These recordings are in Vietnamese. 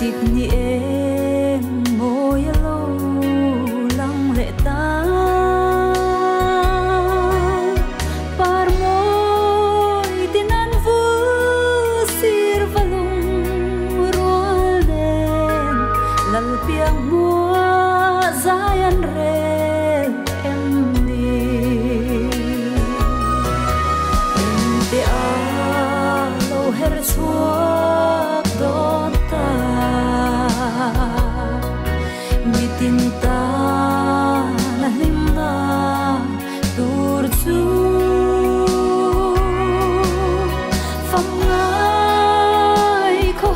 dịp nhẹ môi lâu lòng lệ ta par môi tin an vu sir valung rol den lal piang mua zayan re em ni. Te a lo her chuo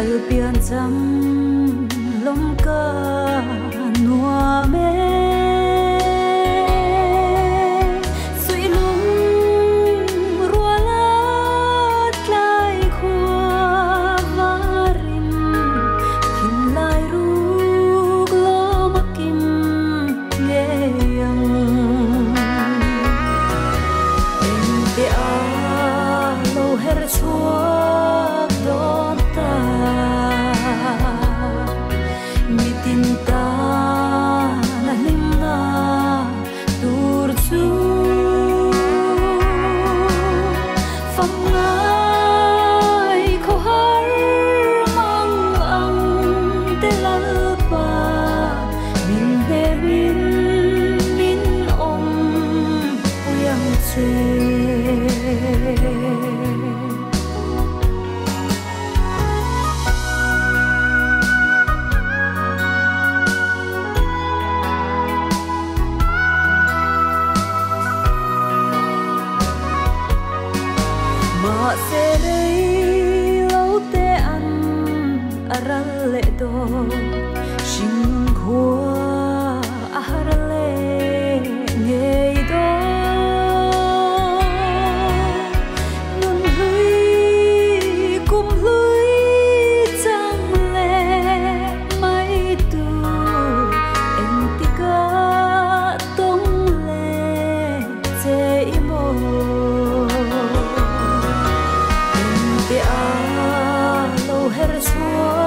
kal pian cham lom ka 风啊。họ sẽ đây lâu te ăn à, aral lệ đồ 错。